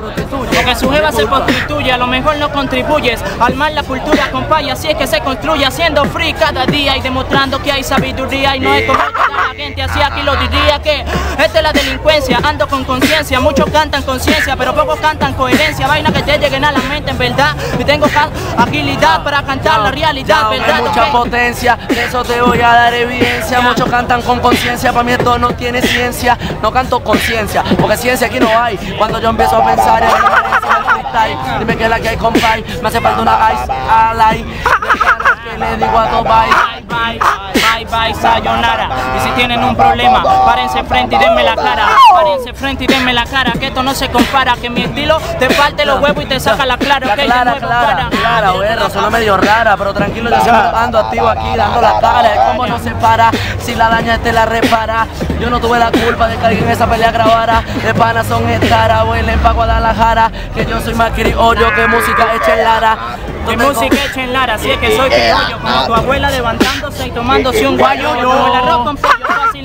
Porque su jeva se prostituye, a lo mejor no contribuyes al mal la cultura compaya, así es que se construye haciendo free cada día y demostrando que hay sabiduría y no es como gente así aquí lo diría que esta es la delincuencia, ando con conciencia, muchos cantan conciencia, pero pocos cantan coherencia, vaina que te lleguen a la mente en verdad. Y tengo agilidad para cantar la realidad, ¿verdad? Hay mucha potencia, de eso te voy a dar evidencia, muchos cantan con conciencia, para mí esto no tiene ciencia, no canto conciencia, porque ciencia aquí no hay, cuando yo empiezo a pensar en Dime que es la que hay, compay. Me hace falta una ice alay. Que le digo a dos bye. Bye, sayonara. Y si tienen un problema, párense frente y denme la cara. Párense frente y denme la cara. Que esto no se compara. Que mi estilo te falte los huevos y te saca la clara. La clara, clara, clara, güero. Suena medio rara, pero tranquilo, yo siempre ando activo aquí, dando la cara. Es como no se para. Si la daña, te la repara. Yo no tuve la culpa de que alguien esa pelea grabara. De pana son estaras, huelen pa' Guadalajara. Que yo soy más criollo que música hecha en Lara. Que música hecha en Lara, así es que soy criollo. Como tu abuela levantándose y tomándose un guayo. Como el arroz con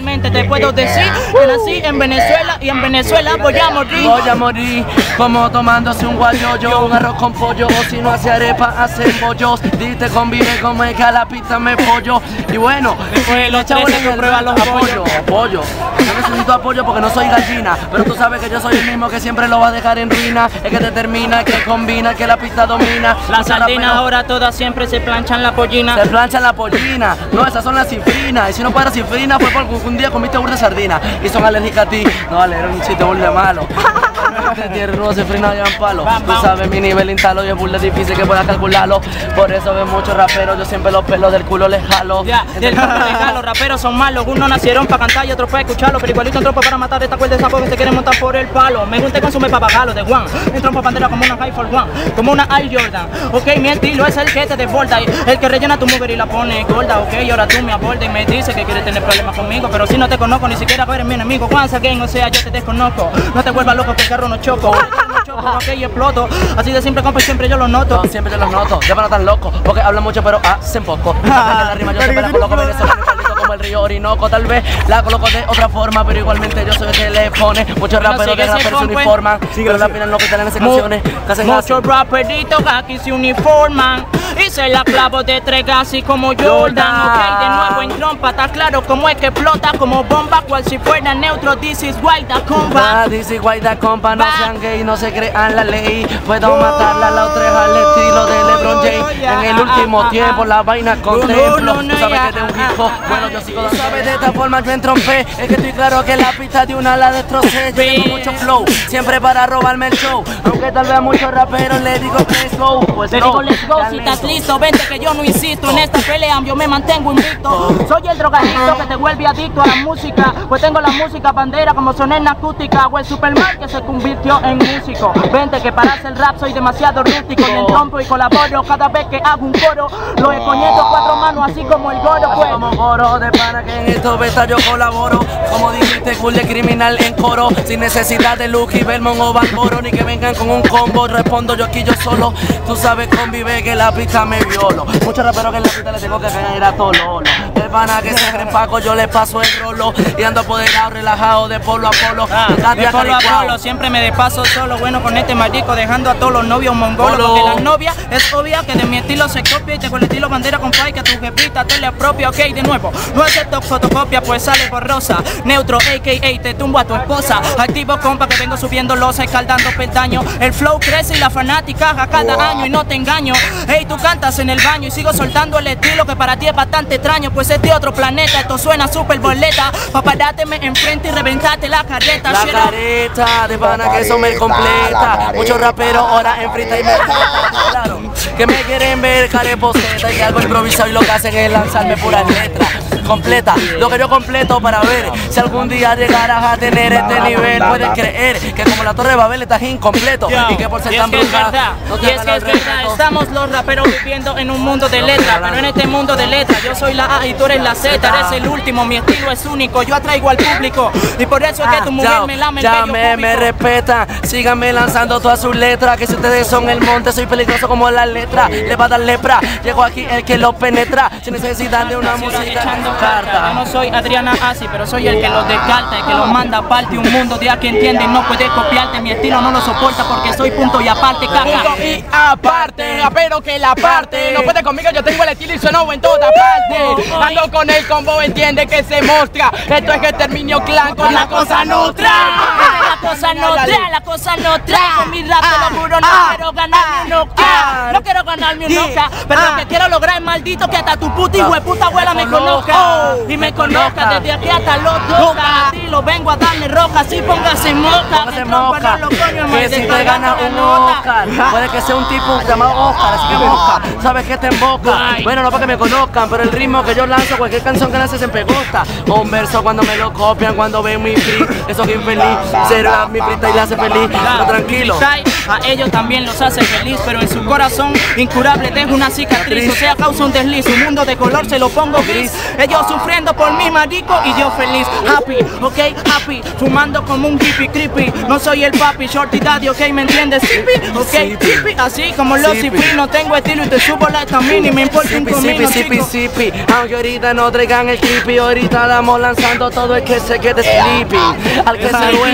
te puedo decir que nací en Venezuela y en Venezuela voy a morir. Voy a morir como tomándose un guayo, un arroz con pollo. O si no hace arepa, hace pollos. Dite convive como es que a la pista me pollo. Y bueno, pues los chavos le prueban los apoyo. Apoyo. Yo necesito apoyo porque no soy gallina. Pero tú sabes que yo soy el mismo que siempre lo va a dejar en ruina. Es que determina, que combina, que la pista domina. Las sardinas ahora todas siempre se planchan la pollina. Se planchan la pollina. No, esas son las cifrinas. Y si no para cifrina fue porque un día comiste burda sardina. Y son alérgicas a ti. No, vale, era un chiste burda malo. Este tierno se frena en palo. Tú sabes mi nivel instalo y es burda difícil que puedas calcularlo. Por eso ven muchos raperos, yo siempre los pelos del culo les jalo. Ya, del culo les jalo, raperos son malos. Unos nacieron para cantar y otros para escucharlo. Pero igualito entró para matar esta cuerda de sapo que se quieren montar por el palo. Me junté con su me papagalo de Juan. Entró para bandera como una High for One, como una Air Jordan. Ok, mi estilo es el que te desborda. El que rellena tu mujer y la pone gorda. Ok, y ahora tú me abordas y me dices que quieres tener problemas conmigo. Pero si no te conozco, ni siquiera eres mi enemigo. Juan Again, o sea, yo te desconozco. No te vuelvas loco que carro no choco. Ok, y exploto. Así de siempre, compa, siempre yo lo noto. No, siempre yo los noto. Ya para no tan loco. Porque hablan mucho, pero hacen poco. la rima yo la venezolano como el río Orinoco. Tal vez la coloco de otra forma, pero igualmente yo soy el que le pone. Muchos raperos de raperos se uniforman. Pero al final no que tienen esas canciones. Muchos raperitos aquí se uniforman. Se la clavo de tres así como Jordan. Ok, de nuevo en trompa, está claro cómo es que explota como bomba, cual si fuera neutro. This is white da compa. This is white da compa, no sean gay, no se crean la ley. Puedo matarla a la otra al estilo de LeBron James. En el último tiempo la vaina contemplo. Tú sabes que de un hijo, bueno yo sigo dando. Sabes de esta forma yo entrompé. Es que estoy claro que la pista de una la destrocé. Yo tengo mucho flow, siempre para robarme el show. Aunque tal vez a muchos raperos le digo let's go. Pues le digo let's go si estás listo. Vente que yo no insisto en esta pelea, yo me mantengo invicto. Soy el drogadicto que te vuelve adicto a la música. Pues tengo la música bandera como en acústica. O el Superman que se convirtió en músico. Vente que para hacer rap soy demasiado rústico. Me trompo y colaboro cada vez que hago un coro. Lo he coñeto cuatro manos así como el goro. Pues. Como goro de pana que en esto beta yo colaboro. Como dijiste, cool de criminal en coro. Sin necesidad de Lucky, Belmont o Balboro. Ni que vengan con un combo. Respondo yo aquí yo solo. Tú sabes convive que la pista me violo. Muchos raperos que en la pista les tengo que ganar a todo lolo. De pana que se creen paco, yo les paso el rolo. Y ando apoderado, relajado de polo a polo. Ah, de polo a polo, siempre me despaso solo. Bueno, con este marico dejando a todos los novios mongolos. Porque la novia es obvia que de mi estilo se copia. Y te con el estilo bandera con que a tu jefita te le apropia. Ok, de nuevo, no acepto fotocopia, pues sale borrosa. Neutro, a.k.a. te tumbo a tu esposa. Activo, compa, que vengo subiendo losa, escaldando peldaño. El flow crece y la fanática a cada año y no te engaño. Hey, tú cantas en el baño y sigo soltando el estilo que para ti es bastante extraño, pues es de otro planeta. Esto suena súper boleta. Paparáteme enfrente y reventate la carreta. La careta de pana que eso me completa. Muchos raperos ahora en frita y me claro, que me quieren ver careposeta y algo improvisado y lo que hacen es lanzarme puras letras completa, lo que yo completo para ver si algún día llegarás a tener este nivel. Puedes creer que como la Torre de Babel estás incompleto y que por ser tan no y es que es verdad, estamos los raperos viviendo en un mundo de letras, pero en este mundo de letras yo soy la A y tú eres la Z, eres el último, mi estilo es único, yo atraigo al público y por eso es que tu mujer me lame Ya me, me respeta, síganme lanzando todas sus letras, que si ustedes son el monte soy peligroso como la letra, le va a dar lepra, llego aquí el que lo penetra, sin necesidad de una música carta. Yo no soy Adriana Asi, pero soy el que los descarta, el que los manda aparte. Un mundo de a que entiende no puede copiarte. Mi estilo no lo soporta porque soy punto y aparte, caca. Punto y aparte, pero que la parte. No puede conmigo, yo tengo el estilo y sueno en toda parte. Ando con el combo, entiende que se mostra. Esto es que terminó clan con la cosa nutra. La cosa no trae, la cosa no trae. Con mi rap te lo juro, no quiero ganarme un Oscar. No quiero ganarme un Oscar. Pero lo que quiero lograr es maldito que hasta tu puta hijo de puta abuela me conozca. Y me conozca desde aquí hasta los dos. A ti lo vengo a darle roja, así póngase moca. Póngase moca. Que si te ganas un Oscar, puede que sea un tipo llamado Oscar, así que moca. ¿Sabes qué te emboca? Bueno, no para que me conozcan, pero el ritmo que yo lanzo, cualquier canción que lances en pegosta. O un verso cuando me lo copian, cuando ven mi free, eso que infeliz. Será mi frita y la hace feliz. No, tranquilo. A ellos también los hace feliz, pero en su corazón incurable dejo una cicatriz. O sea, causa un desliz, un mundo de color se lo pongo gris. Ellos sufriendo por mi marico y yo feliz. Happy, ok, happy, fumando como un hippie creepy. No soy el papi, shorty daddy, ok, ¿me entiendes? Sippy, ok, sippy, así como los Sippy. sippy. No tengo estilo y te subo la estamina y me importa un comino, chico. sipi. Aunque ahorita no traigan el creepy, ahorita damos lanzando todo el que se quede sleepy. Al que se duele.